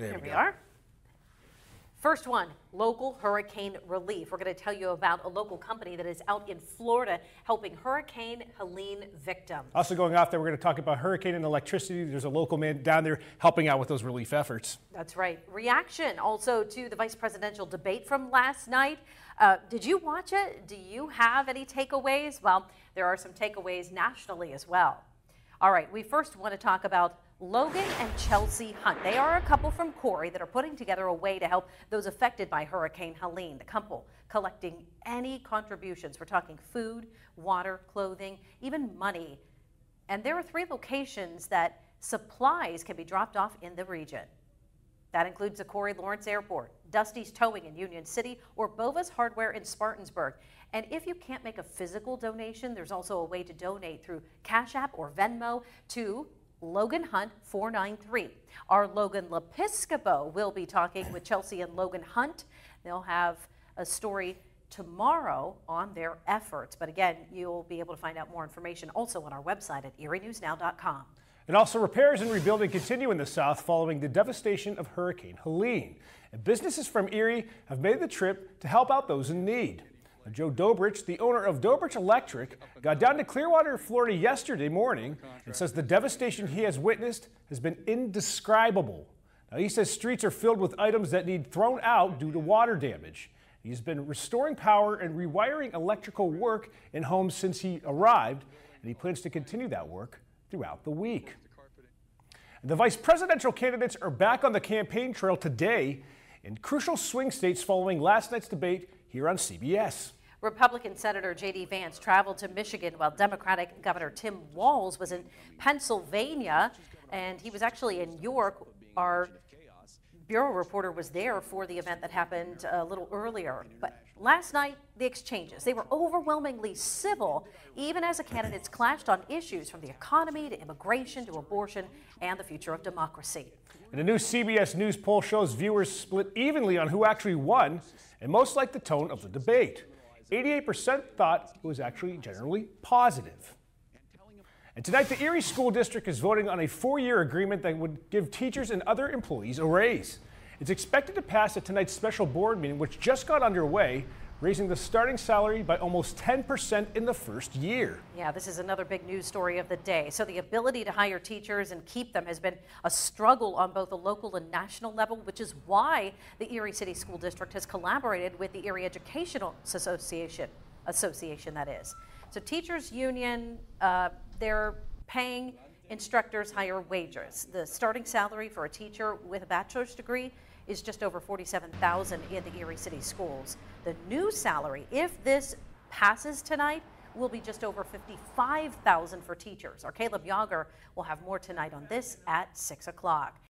There Here we we are. First one, local hurricane relief. We're going to tell you about a local company that is out in Florida helping Hurricane Helene victims. Also going off there, we're going to talk about hurricane and electricity. There's a local man down there helping out with those relief efforts. That's right. Reaction also to the vice presidential debate from last night. Uh, did you watch it? Do you have any takeaways? Well, there are some takeaways nationally as well. All right, we first want to talk about Logan and Chelsea Hunt. They are a couple from Corry that are putting together a way to help those affected by Hurricane Helene. The couple collecting any contributions. We're talking food, water, clothing, even money. And there are three locations that supplies can be dropped off in the region. That includes the Corry Lawrence Airport, Dusty's Towing in Union City, or Bova's Hardware in Spartansburg. And if you can't make a physical donation, there's also a way to donate through Cash App or Venmo to Logan Hunt 493. Our Logan Lepiscopo will be talking with Chelsea and Logan Hunt. They'll have a story tomorrow on their efforts. But again, you'll be able to find out more information also on our website at erienewsnow.com. And also, repairs and rebuilding continue in the south following the devastation of Hurricane Helene. And businesses from Erie have made the trip to help out those in need. Joe Dobrich, the owner of Dobrich Electric, got down to Clearwater, Florida yesterday morning and says the devastation he has witnessed has been indescribable. Now, he says streets are filled with items that need thrown out due to water damage. He's been restoring power and rewiring electrical work in homes since he arrived, and he plans to continue that work throughout the week. The vice presidential candidates are back on the campaign trail today in crucial swing states following last night's debate here on CBS. Republican Senator J.D. Vance traveled to Michigan while Democratic Governor Tim Walz was in Pennsylvania, and he was actually in York. Our bureau reporter was there for the event that happened a little earlier. But last night, the exchanges, they were overwhelmingly civil, even as the candidates clashed on issues from the economy to immigration to abortion and the future of democracy. And a new CBS News poll shows viewers split evenly on who actually won and most liked the tone of the debate. 88% thought it was actually generally positive. And tonight, the Erie School District is voting on a four year agreement that would give teachers and other employees a raise. It's expected to pass at tonight's special board meeting, which just got underway, raising the starting salary by almost 10% in the first year. Yeah, this is another big news story of the day. So, the ability to hire teachers and keep them has been a struggle on both a local and national level, which is why the Erie City School District has collaborated with the Erie Educational Association, Association that is. So, teachers union, uh, they're paying instructors higher wages. The starting salary for a teacher with a bachelor's degree is just over 47,000 in the Erie City schools. The new salary, if this passes tonight, will be just over 55,000 for teachers. Our Caleb Yager will have more tonight on this at 6 o'clock.